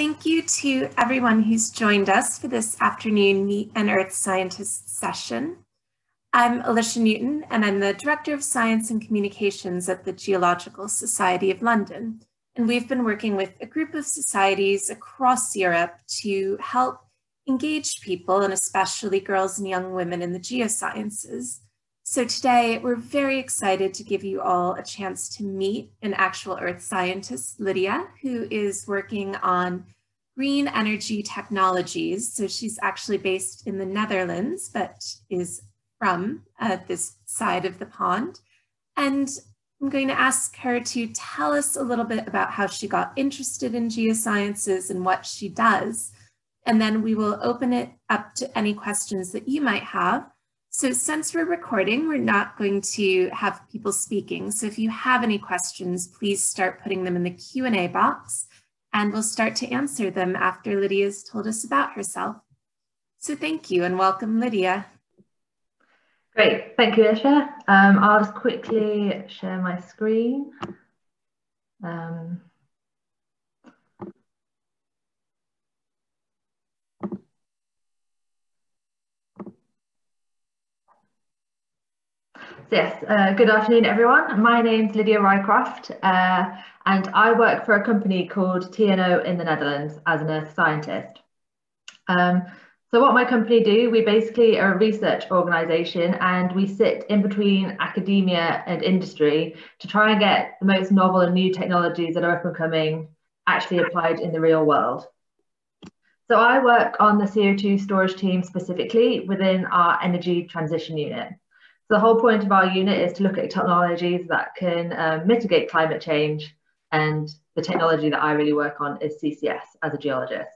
Thank you to everyone who's joined us for this afternoon Meet an Earth Scientist session. I'm Alicia Newton, and I'm the Director of Science and Communications at the Geological Society of London. And we've been working with a group of societies across Europe to help engage people, and especially girls and young women in the geosciences. So today, we're very excited to give you all a chance to meet an actual Earth scientist, Lydia, who is working on green energy technologies. So she's actually based in the Netherlands, but is from uh, this side of the pond. And I'm going to ask her to tell us a little bit about how she got interested in geosciences and what she does. And then we will open it up to any questions that you might have. So since we're recording, we're not going to have people speaking. So if you have any questions, please start putting them in the Q&A box and we'll start to answer them after Lydia's told us about herself. So thank you and welcome, Lydia. Great, thank you, Isha. Um, I'll just quickly share my screen. Um, Yes, uh, good afternoon, everyone. My name's Lydia Rycroft, uh, and I work for a company called TNO in the Netherlands as an earth scientist. Um, so what my company do, we basically are a research organisation and we sit in between academia and industry to try and get the most novel and new technologies that are up and coming actually applied in the real world. So I work on the CO2 storage team specifically within our energy transition unit. The whole point of our unit is to look at technologies that can uh, mitigate climate change and the technology that I really work on is CCS as a geologist.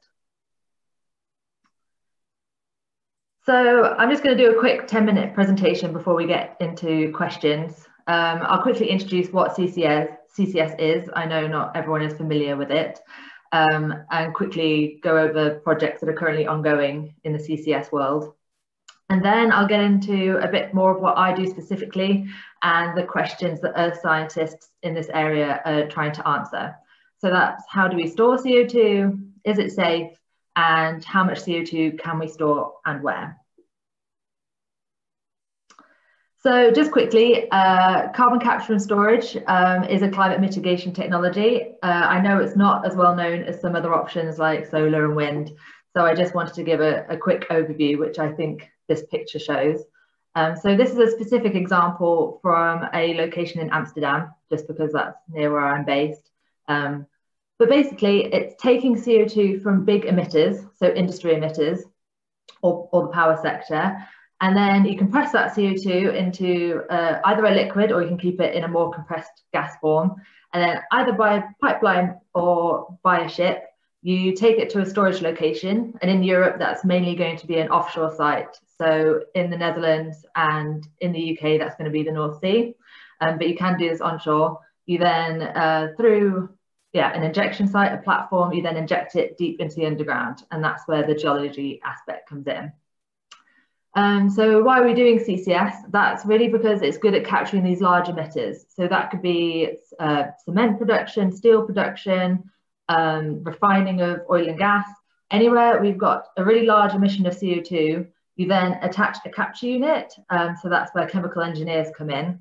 So I'm just going to do a quick 10 minute presentation before we get into questions. Um, I'll quickly introduce what CCS, CCS is. I know not everyone is familiar with it. Um, and quickly go over projects that are currently ongoing in the CCS world. And then I'll get into a bit more of what I do specifically and the questions that earth scientists in this area are trying to answer. So that's how do we store CO2? Is it safe? And how much CO2 can we store and where? So just quickly, uh, carbon capture and storage um, is a climate mitigation technology. Uh, I know it's not as well known as some other options like solar and wind. So I just wanted to give a, a quick overview, which I think this picture shows. Um, so this is a specific example from a location in Amsterdam, just because that's near where I'm based. Um, but basically, it's taking CO2 from big emitters, so industry emitters, or, or the power sector, and then you compress that CO2 into uh, either a liquid or you can keep it in a more compressed gas form. And then either by pipeline or by a ship, you take it to a storage location. And in Europe, that's mainly going to be an offshore site. So in the Netherlands and in the UK, that's going to be the North Sea. Um, but you can do this onshore. You then, uh, through yeah, an injection site, a platform, you then inject it deep into the underground. And that's where the geology aspect comes in. Um, so why are we doing CCS? That's really because it's good at capturing these large emitters. So that could be uh, cement production, steel production, um, refining of oil and gas. Anywhere we've got a really large emission of CO2, you then attach a capture unit. Um, so that's where chemical engineers come in.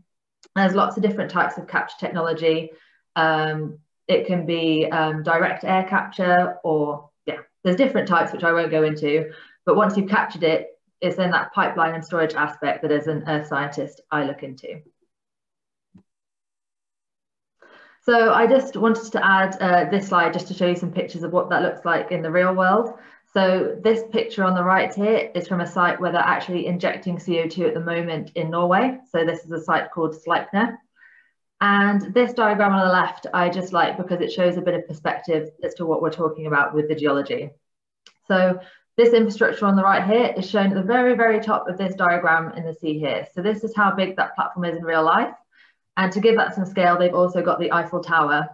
There's lots of different types of capture technology. Um, it can be um, direct air capture or, yeah, there's different types, which I won't go into. But once you've captured it, it's then that pipeline and storage aspect that as an earth scientist, I look into. So I just wanted to add uh, this slide just to show you some pictures of what that looks like in the real world. So this picture on the right here is from a site where they're actually injecting CO2 at the moment in Norway. So this is a site called Sleipner. And this diagram on the left, I just like because it shows a bit of perspective as to what we're talking about with the geology. So this infrastructure on the right here is shown at the very, very top of this diagram in the sea here. So this is how big that platform is in real life. And to give that some scale, they've also got the Eiffel Tower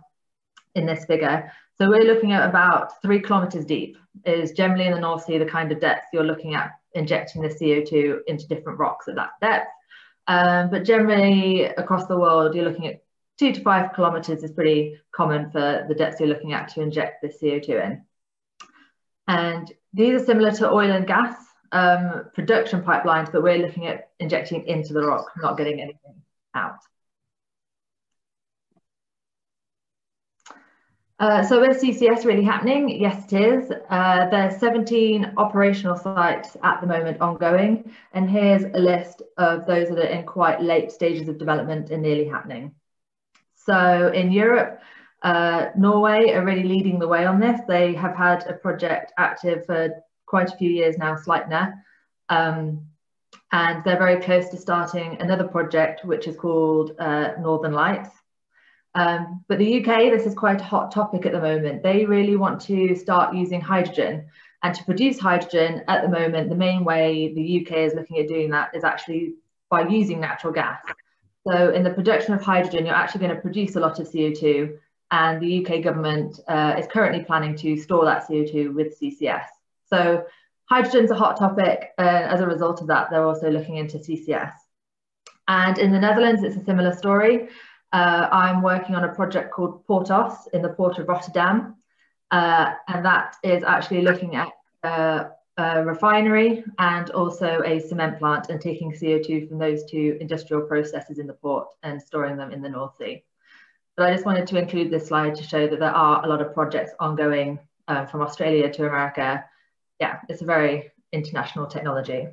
in this figure. So we're looking at about three kilometers deep is generally in the North Sea, the kind of depth you're looking at injecting the CO2 into different rocks at that depth. Um, but generally across the world, you're looking at two to five kilometers is pretty common for the depths you're looking at to inject the CO2 in. And these are similar to oil and gas um, production pipelines, but we're looking at injecting into the rock, not getting anything out. Uh, so is CCS really happening? Yes, it is. Uh, there's 17 operational sites at the moment ongoing, and here's a list of those that are in quite late stages of development and nearly happening. So in Europe, uh, Norway are really leading the way on this. They have had a project active for quite a few years now, Sleipner, um, and they're very close to starting another project, which is called uh, Northern Lights. Um, but the UK, this is quite a hot topic at the moment. They really want to start using hydrogen. And to produce hydrogen at the moment, the main way the UK is looking at doing that is actually by using natural gas. So in the production of hydrogen, you're actually going to produce a lot of CO2 and the UK government uh, is currently planning to store that CO2 with CCS. So hydrogen's a hot topic and as a result of that, they're also looking into CCS. And in the Netherlands, it's a similar story. Uh, I'm working on a project called Porthos in the port of Rotterdam. Uh, and that is actually looking at uh, a refinery and also a cement plant and taking CO2 from those two industrial processes in the port and storing them in the North Sea. But I just wanted to include this slide to show that there are a lot of projects ongoing uh, from Australia to America. Yeah, it's a very international technology.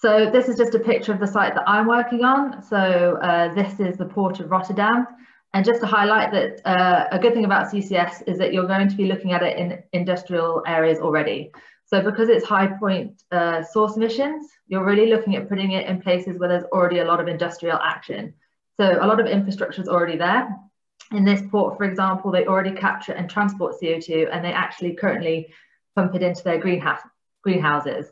So this is just a picture of the site that I'm working on. So uh, this is the port of Rotterdam. And just to highlight that uh, a good thing about CCS is that you're going to be looking at it in industrial areas already. So because it's high point uh, source emissions, you're really looking at putting it in places where there's already a lot of industrial action. So a lot of infrastructure is already there. In this port, for example, they already capture and transport CO2 and they actually currently pump it into their greenhouse, greenhouses.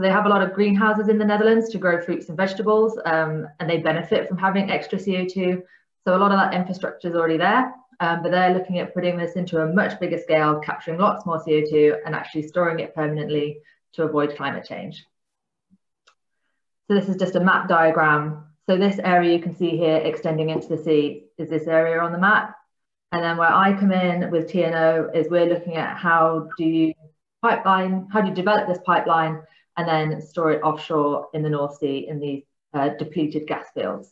They have a lot of greenhouses in the Netherlands to grow fruits and vegetables, um, and they benefit from having extra CO2. So a lot of that infrastructure is already there, um, but they're looking at putting this into a much bigger scale, capturing lots more CO2 and actually storing it permanently to avoid climate change. So this is just a map diagram. So this area you can see here extending into the sea is this area on the map. And then where I come in with TNO is we're looking at how do you pipeline, how do you develop this pipeline and then store it offshore in the North Sea in these uh, depleted gas fields.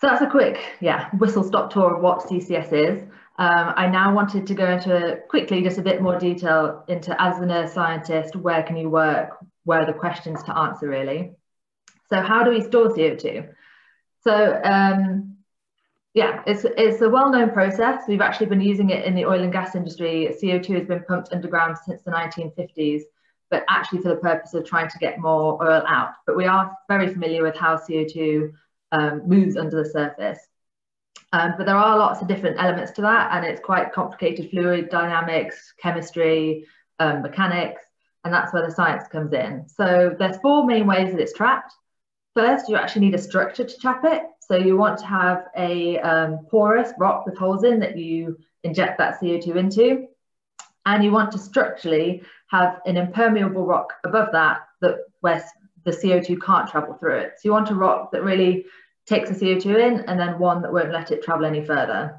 So that's a quick, yeah, whistle stop tour of what CCS is. Um, I now wanted to go into quickly just a bit more detail into as an earth scientist, where can you work? Where are the questions to answer really? So how do we store CO2? So um, yeah, it's, it's a well-known process. We've actually been using it in the oil and gas industry. CO2 has been pumped underground since the 1950s, but actually for the purpose of trying to get more oil out. But we are very familiar with how CO2 um, moves under the surface. Um, but there are lots of different elements to that, and it's quite complicated fluid dynamics, chemistry, um, mechanics, and that's where the science comes in. So there's four main ways that it's trapped. First, you actually need a structure to trap it. So you want to have a um, porous rock with holes in that you inject that CO2 into. And you want to structurally have an impermeable rock above that, that where the CO2 can't travel through it. So you want a rock that really takes the CO2 in and then one that won't let it travel any further.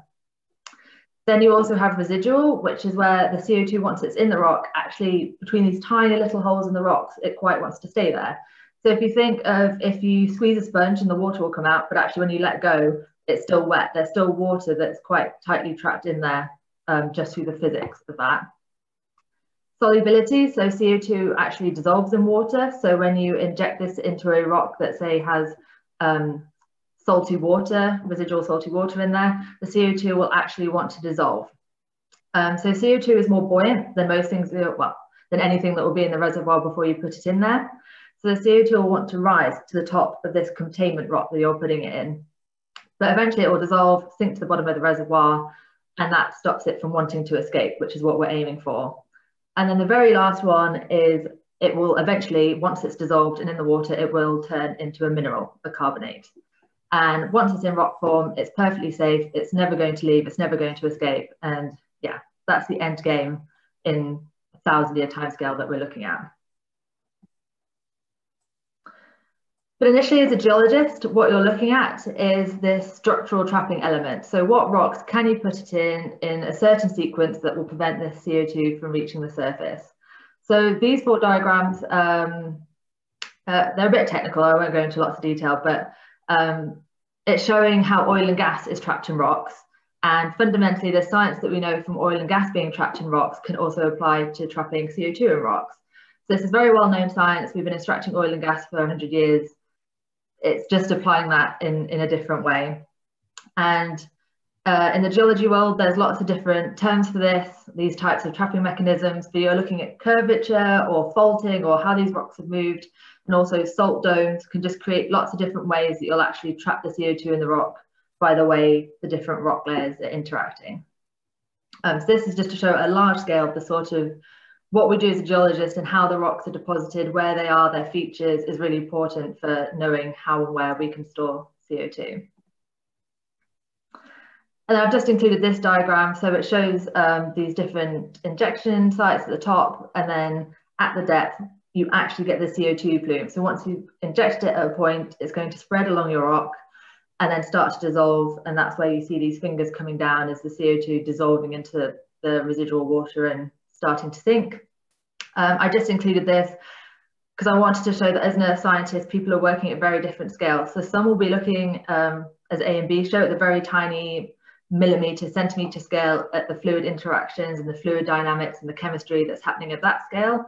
Then you also have residual, which is where the CO2, once it's in the rock, actually between these tiny little holes in the rocks, it quite wants to stay there. So if you think of if you squeeze a sponge and the water will come out, but actually when you let go, it's still wet. There's still water that's quite tightly trapped in there um, just through the physics of that. Solubility, so CO2 actually dissolves in water. So when you inject this into a rock that say has um, salty water, residual salty water in there, the CO2 will actually want to dissolve. Um, so CO2 is more buoyant than most things, well, than anything that will be in the reservoir before you put it in there. So the CO2 will want to rise to the top of this containment rock that you're putting it in. But eventually it will dissolve, sink to the bottom of the reservoir, and that stops it from wanting to escape, which is what we're aiming for. And then the very last one is it will eventually, once it's dissolved and in the water, it will turn into a mineral, a carbonate. And once it's in rock form, it's perfectly safe. It's never going to leave. It's never going to escape. And yeah, that's the end game in a thousand year timescale that we're looking at. But initially as a geologist, what you're looking at is this structural trapping element. So what rocks can you put it in in a certain sequence that will prevent this CO2 from reaching the surface? So these four diagrams, um, uh, they're a bit technical, I won't go into lots of detail, but um, it's showing how oil and gas is trapped in rocks. And fundamentally, the science that we know from oil and gas being trapped in rocks can also apply to trapping CO2 in rocks. So this is very well known science. We've been extracting oil and gas for 100 years it's just applying that in, in a different way. And uh, in the geology world, there's lots of different terms for this, these types of trapping mechanisms, but you're looking at curvature or faulting or how these rocks have moved, and also salt domes can just create lots of different ways that you'll actually trap the CO2 in the rock by the way the different rock layers are interacting. Um, so this is just to show a large scale the sort of what we do as a geologist and how the rocks are deposited, where they are, their features is really important for knowing how and where we can store CO2. And I've just included this diagram. So it shows um, these different injection sites at the top, and then at the depth, you actually get the CO2 plume. So once you've injected it at a point, it's going to spread along your rock and then start to dissolve. And that's where you see these fingers coming down as the CO2 dissolving into the residual water and starting to think. Um, I just included this because I wanted to show that as scientist, people are working at very different scales. So some will be looking, um, as A and B show, at the very tiny millimeter, centimeter scale at the fluid interactions and the fluid dynamics and the chemistry that's happening at that scale.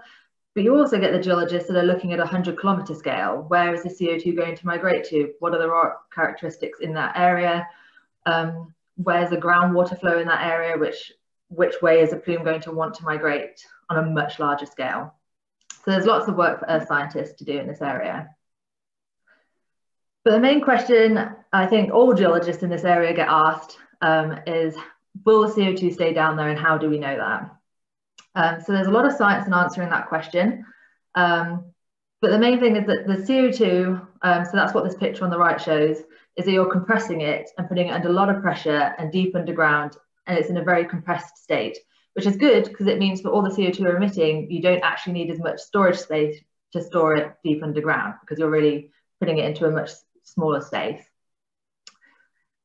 But you also get the geologists that are looking at a 100 kilometer scale. Where is the CO2 going to migrate to? What are the rock characteristics in that area? Um, where's the groundwater flow in that area? Which which way is a plume going to want to migrate on a much larger scale. So there's lots of work for earth scientists to do in this area. But the main question I think all geologists in this area get asked um, is, will the CO2 stay down there and how do we know that? Um, so there's a lot of science in answering that question. Um, but the main thing is that the CO2, um, so that's what this picture on the right shows, is that you're compressing it and putting it under a lot of pressure and deep underground and it's in a very compressed state, which is good because it means for all the CO2 you're emitting, you don't actually need as much storage space to store it deep underground because you're really putting it into a much smaller space.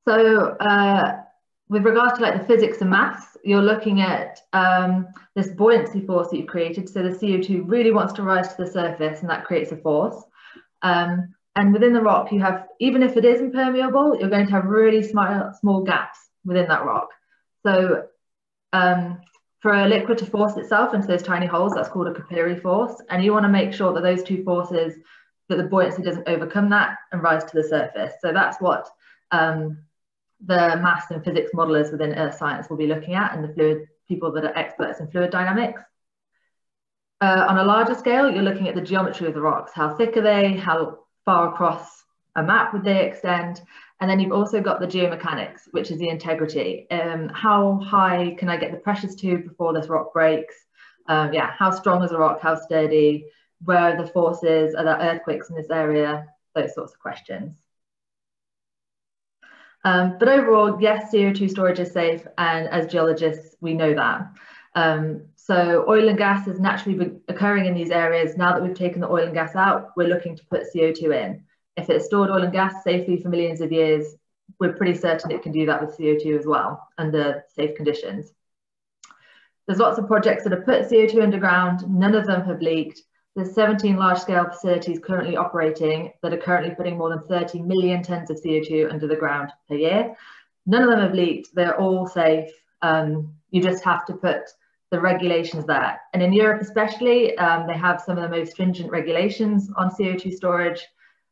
So uh, with regards to like the physics and maths, you're looking at um, this buoyancy force that you've created. So the CO2 really wants to rise to the surface and that creates a force. Um, and within the rock, you have, even if it is impermeable, you're going to have really small, small gaps within that rock. So um, for a liquid to force itself into those tiny holes, that's called a capillary force. And you want to make sure that those two forces, that the buoyancy doesn't overcome that and rise to the surface. So that's what um, the maths and physics modelers within earth science will be looking at and the fluid people that are experts in fluid dynamics. Uh, on a larger scale, you're looking at the geometry of the rocks. How thick are they? How far across a map would they extend? And then you've also got the geomechanics, which is the integrity. Um, how high can I get the pressures to before this rock breaks? Um, yeah, how strong is the rock? How sturdy? Where are the forces? Are there earthquakes in this area? Those sorts of questions. Um, but overall, yes, CO2 storage is safe. And as geologists, we know that. Um, so oil and gas is naturally occurring in these areas. Now that we've taken the oil and gas out, we're looking to put CO2 in if it's stored oil and gas safely for millions of years, we're pretty certain it can do that with CO2 as well under safe conditions. There's lots of projects that have put CO2 underground, none of them have leaked. There's 17 large-scale facilities currently operating that are currently putting more than 30 million tons of CO2 under the ground per year. None of them have leaked, they're all safe. Um, you just have to put the regulations there. And in Europe especially, um, they have some of the most stringent regulations on CO2 storage.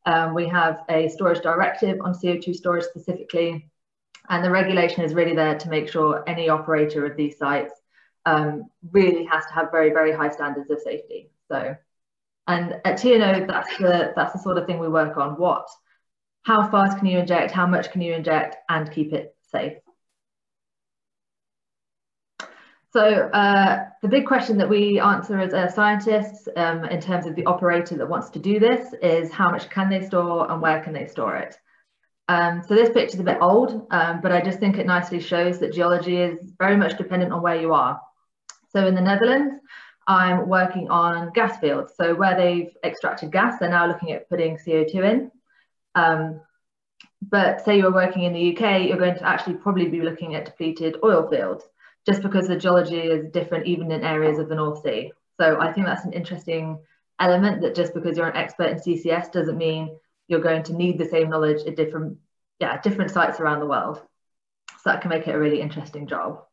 Um, we have a storage directive on CO2 storage specifically, and the regulation is really there to make sure any operator of these sites um, really has to have very, very high standards of safety. So, and at TNO, that's the, that's the sort of thing we work on. What, how fast can you inject, how much can you inject, and keep it safe. So uh, the big question that we answer as scientists um, in terms of the operator that wants to do this is how much can they store and where can they store it? Um, so this picture is a bit old, um, but I just think it nicely shows that geology is very much dependent on where you are. So in the Netherlands, I'm working on gas fields. So where they've extracted gas, they're now looking at putting CO2 in. Um, but say you're working in the UK, you're going to actually probably be looking at depleted oil fields, just because the geology is different even in areas of the North Sea. So I think that's an interesting element that just because you're an expert in CCS doesn't mean you're going to need the same knowledge at different, yeah, different sites around the world. So that can make it a really interesting job.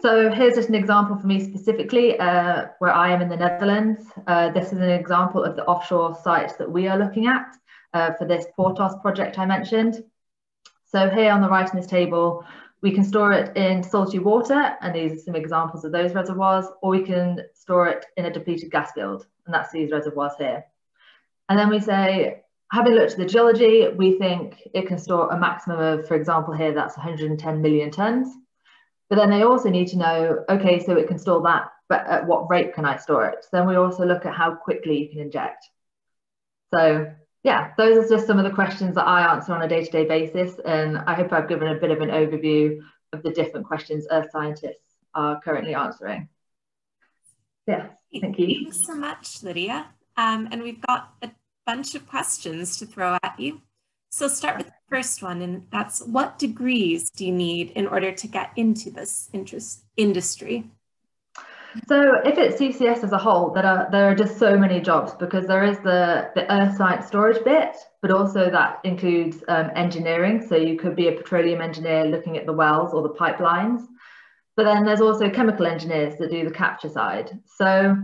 So here's just an example for me specifically uh, where I am in the Netherlands. Uh, this is an example of the offshore sites that we are looking at uh, for this Porthos project I mentioned. So here on the right in this table, we can store it in salty water, and these are some examples of those reservoirs, or we can store it in a depleted gas field, and that's these reservoirs here. And then we say, having looked at the geology, we think it can store a maximum of, for example, here, that's 110 million tons. But then they also need to know, okay, so it can store that, but at what rate can I store it? So then we also look at how quickly you can inject. So yeah, those are just some of the questions that I answer on a day-to-day basis. And I hope I've given a bit of an overview of the different questions earth scientists are currently answering. Yeah, thank you. Thanks so much, Lydia. Um, and we've got a bunch of questions to throw at you. So start with the first one, and that's what degrees do you need in order to get into this interest industry? So if it's CCS as a whole, there are there are just so many jobs because there is the the earth science storage bit, but also that includes um, engineering. So you could be a petroleum engineer looking at the wells or the pipelines, but then there's also chemical engineers that do the capture side. So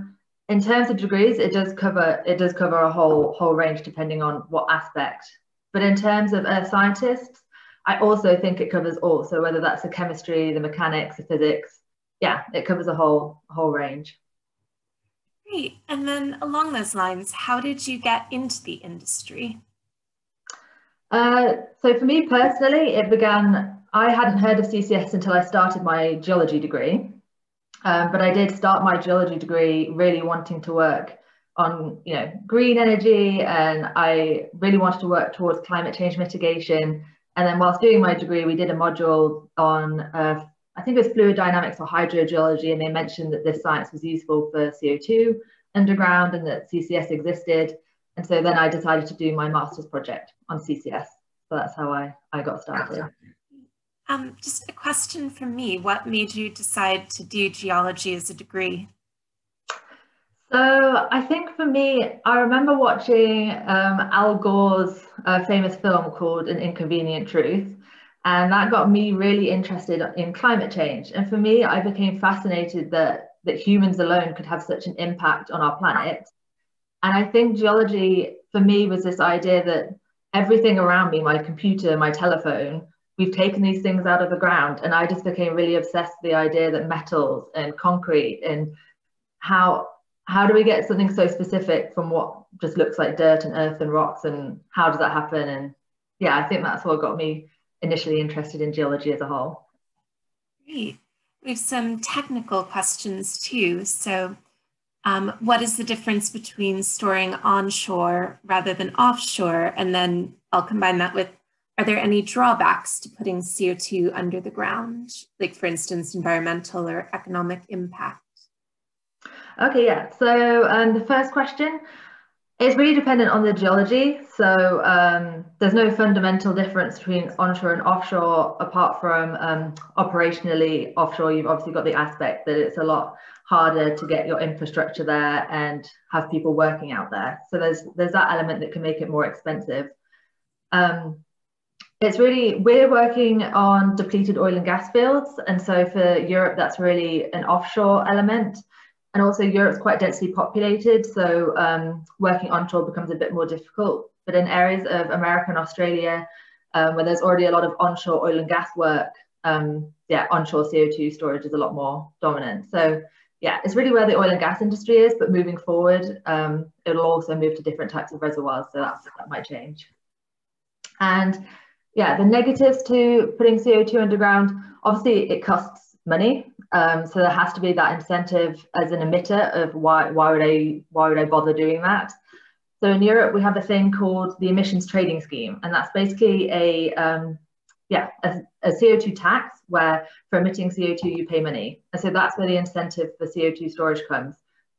in terms of degrees, it does cover it does cover a whole whole range depending on what aspect. But in terms of earth scientists, I also think it covers all. So whether that's the chemistry, the mechanics, the physics, yeah, it covers a whole whole range. Great. And then along those lines, how did you get into the industry? Uh, so for me personally, it began, I hadn't heard of CCS until I started my geology degree. Um, but I did start my geology degree really wanting to work on, you know, green energy and I really wanted to work towards climate change mitigation. And then whilst doing my degree, we did a module on uh, I think it was fluid dynamics or hydrogeology, and they mentioned that this science was useful for CO2 underground and that CCS existed. And so then I decided to do my master's project on CCS. So that's how I, I got started. Um, just a question from me. What made you decide to do geology as a degree? So I think for me, I remember watching um, Al Gore's uh, famous film called An Inconvenient Truth. And that got me really interested in climate change. And for me, I became fascinated that, that humans alone could have such an impact on our planet. And I think geology for me was this idea that everything around me, my computer, my telephone, we've taken these things out of the ground. And I just became really obsessed with the idea that metals and concrete and how how do we get something so specific from what just looks like dirt and earth and rocks and how does that happen? And yeah, I think that's what got me initially interested in geology as a whole. Great. We have some technical questions too. So um, what is the difference between storing onshore rather than offshore? And then I'll combine that with, are there any drawbacks to putting CO2 under the ground? Like for instance, environmental or economic impact? Okay, yeah. So um, the first question, it's really dependent on the geology. So um, there's no fundamental difference between onshore and offshore, apart from um, operationally offshore. You've obviously got the aspect that it's a lot harder to get your infrastructure there and have people working out there. So there's there's that element that can make it more expensive. Um, it's really we're working on depleted oil and gas fields, and so for Europe, that's really an offshore element. And also Europe's quite densely populated, so um, working onshore becomes a bit more difficult. But in areas of America and Australia, um, where there's already a lot of onshore oil and gas work, um, yeah, onshore CO2 storage is a lot more dominant. So yeah, it's really where the oil and gas industry is, but moving forward, um, it'll also move to different types of reservoirs, so that might change. And yeah, the negatives to putting CO2 underground, obviously it costs money. Um, so there has to be that incentive as an emitter of why why would I why would I bother doing that? So in Europe we have a thing called the emissions trading scheme, and that's basically a um, yeah, a, a, CO2 tax where for emitting CO2 you pay money. And so that's where the incentive for CO2 storage comes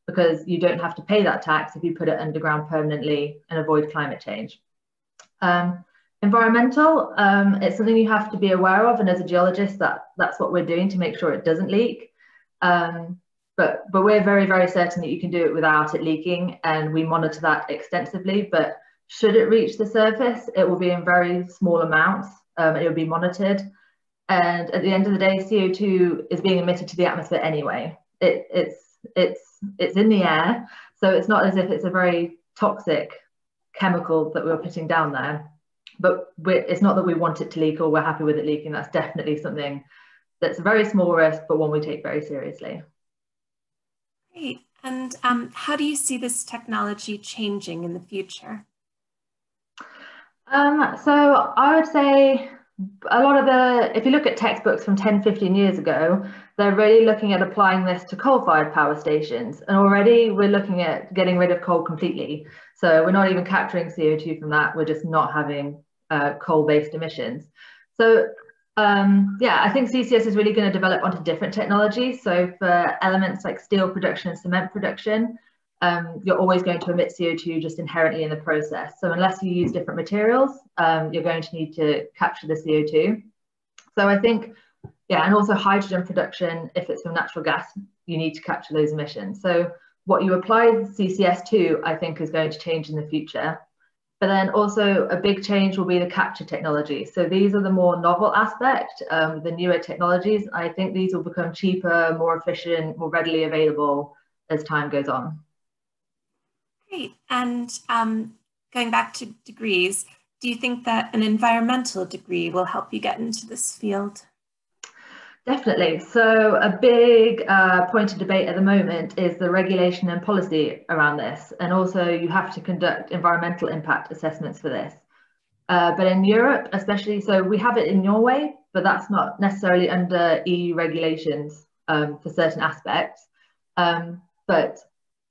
because you don't have to pay that tax if you put it underground permanently and avoid climate change. Um, environmental, um, it's something you have to be aware of. And as a geologist, that, that's what we're doing to make sure it doesn't leak. Um, but, but we're very, very certain that you can do it without it leaking. And we monitor that extensively. But should it reach the surface, it will be in very small amounts. Um, it will be monitored. And at the end of the day, CO2 is being emitted to the atmosphere anyway. It, it's, it's, it's in the air. So it's not as if it's a very toxic chemical that we're putting down there. But it's not that we want it to leak or we're happy with it leaking. That's definitely something that's a very small risk, but one we take very seriously. Great. And um, how do you see this technology changing in the future? Um, so I would say a lot of the, if you look at textbooks from 10, 15 years ago, they're really looking at applying this to coal-fired power stations. And already we're looking at getting rid of coal completely. So we're not even capturing CO2 from that. We're just not having uh, coal-based emissions. So um, yeah, I think CCS is really going to develop onto different technologies. So for elements like steel production and cement production, um, you're always going to emit CO2 just inherently in the process. So unless you use different materials, um, you're going to need to capture the CO2. So I think, yeah, and also hydrogen production, if it's from natural gas, you need to capture those emissions. So what you apply CCS to, I think, is going to change in the future. But then also a big change will be the capture technology. So these are the more novel aspect, um, the newer technologies. I think these will become cheaper, more efficient, more readily available as time goes on. Great. And um, going back to degrees, do you think that an environmental degree will help you get into this field? Definitely. So a big uh, point of debate at the moment is the regulation and policy around this. And also you have to conduct environmental impact assessments for this. Uh, but in Europe, especially, so we have it in Norway, but that's not necessarily under EU regulations um, for certain aspects. Um, but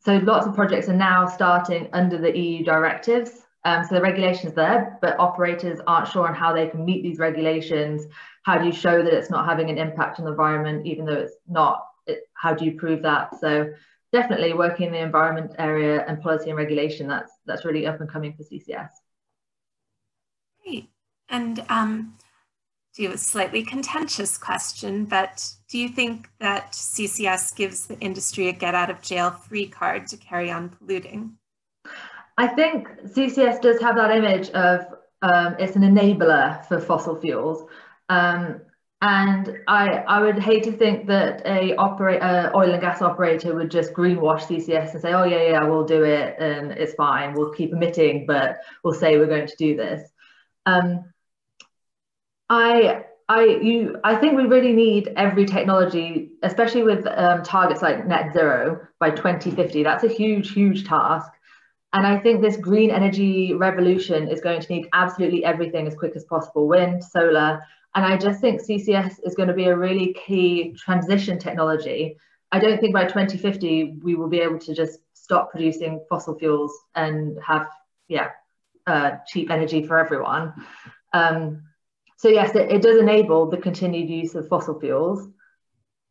so lots of projects are now starting under the EU directives. Um, so the regulations there, but operators aren't sure on how they can meet these regulations. How do you show that it's not having an impact on the environment, even though it's not? It, how do you prove that? So definitely working in the environment area and policy and regulation, that's that's really up and coming for CCS. Great. And um, do a slightly contentious question, but do you think that CCS gives the industry a get out of jail free card to carry on polluting? I think CCS does have that image of um, it's an enabler for fossil fuels. Um, and I, I would hate to think that a operate, uh, oil and gas operator would just greenwash CCS and say, oh yeah, yeah, we'll do it and it's fine. We'll keep emitting, but we'll say we're going to do this. Um, I I you I think we really need every technology, especially with um, targets like net zero by 2050. That's a huge, huge task. And I think this green energy revolution is going to need absolutely everything as quick as possible wind, solar. And I just think CCS is going to be a really key transition technology. I don't think by 2050 we will be able to just stop producing fossil fuels and have, yeah, uh, cheap energy for everyone. Um, so yes, it, it does enable the continued use of fossil fuels,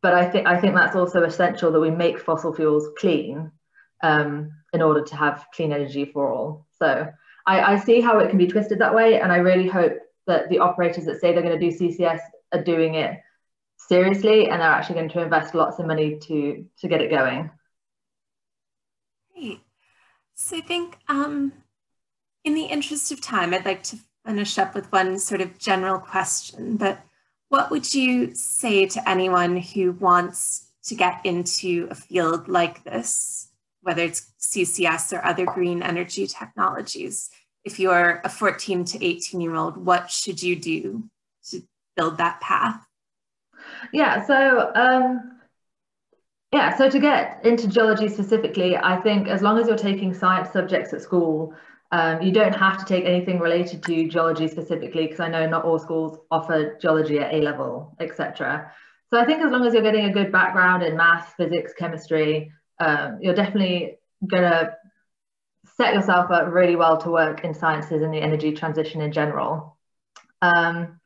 but I think I think that's also essential that we make fossil fuels clean um, in order to have clean energy for all. So I, I see how it can be twisted that way, and I really hope that the operators that say they're going to do CCS are doing it seriously and they're actually going to invest lots of money to to get it going. Great. So I think um, in the interest of time, I'd like to finish up with one sort of general question, but what would you say to anyone who wants to get into a field like this, whether it's CCS or other green energy technologies? If you're a 14 to 18 year old, what should you do to build that path? Yeah, so um, yeah, so to get into geology specifically, I think as long as you're taking science subjects at school, um, you don't have to take anything related to geology specifically, because I know not all schools offer geology at A level, etc. So I think as long as you're getting a good background in math, physics, chemistry, um, you're definitely gonna set yourself up really well to work in sciences and the energy transition in general. Um,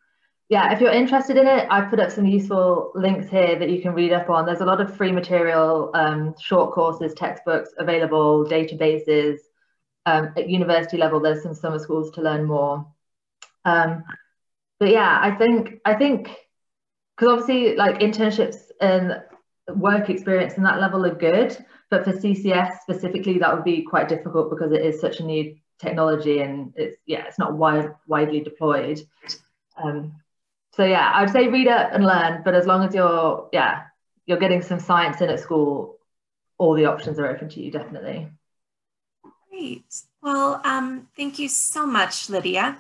yeah, if you're interested in it, I've put up some useful links here that you can read up on. There's a lot of free material, um, short courses, textbooks available, databases. Um, at university level, there's some summer schools to learn more. Um, but yeah, I think I think because obviously like internships and work experience and that level are good, but for CCS specifically, that would be quite difficult because it is such a new technology and it's yeah, it's not wide, widely deployed. Um, so yeah, I'd say read it and learn, but as long as you're yeah, you're getting some science in at school, all the options are open to you, definitely. Great. Well, um, thank you so much, Lydia.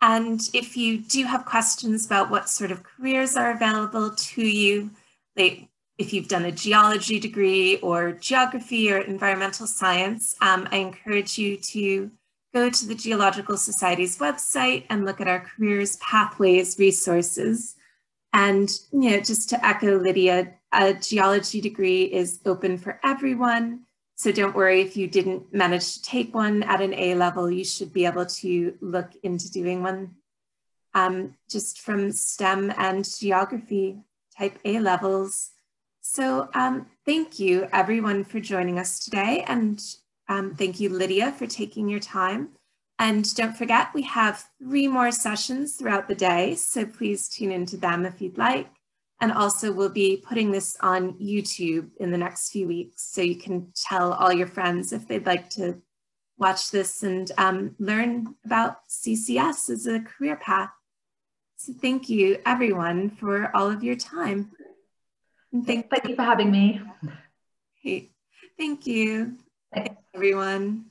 And if you do have questions about what sort of careers are available to you, like if you've done a geology degree or geography or environmental science, um, I encourage you to go to the Geological Society's website and look at our careers pathways resources. And you know, just to echo Lydia, a geology degree is open for everyone. So don't worry if you didn't manage to take one at an A level, you should be able to look into doing one um, just from STEM and geography type A levels. So um, thank you everyone for joining us today. And um, thank you, Lydia, for taking your time. And don't forget, we have three more sessions throughout the day. So please tune into them if you'd like. And also we'll be putting this on YouTube in the next few weeks. So you can tell all your friends if they'd like to watch this and um, learn about CCS as a career path. So thank you everyone for all of your time. Thank, thank you for having me. Hey, thank you. Thanks, everyone.